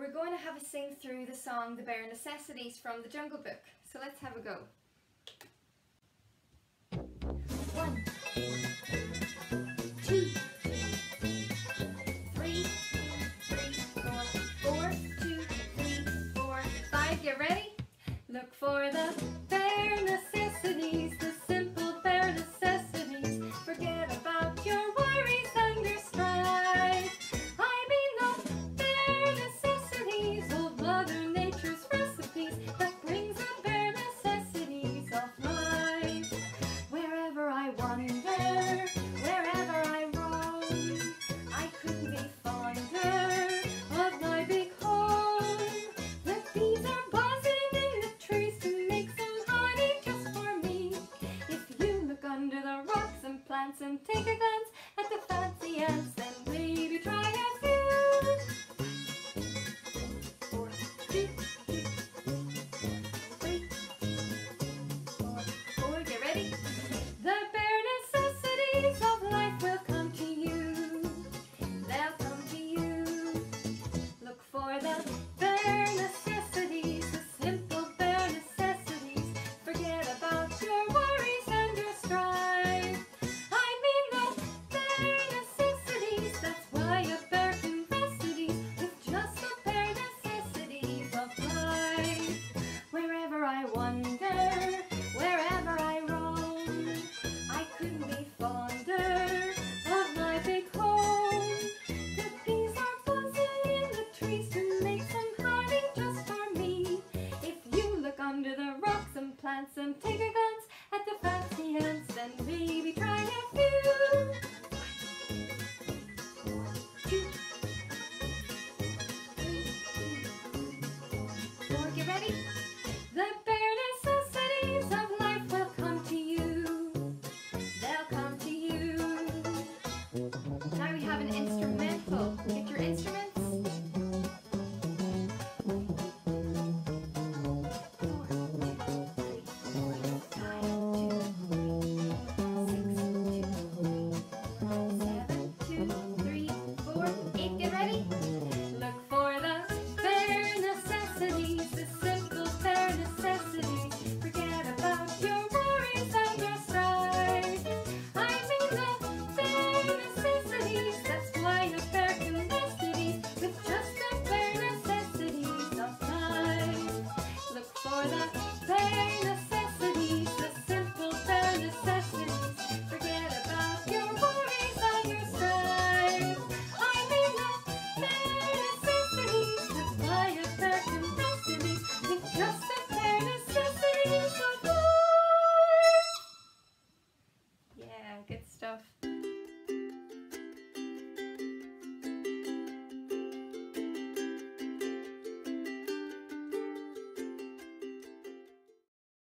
we're going to have a sing through the song The Bare Necessities from the Jungle Book. So let's have a go. One, two, three, three, four, four, two, three, four, five. Ready? Look for the bare necessities, Recipes that brings the bare necessities of life. Wherever I wander, wherever I roam, I couldn't be fonder of my big home. The bees are buzzing in the trees to make some honey just for me. If you look under the rocks and plants and take a glance plants and take a glance at the fancy hands and we. for the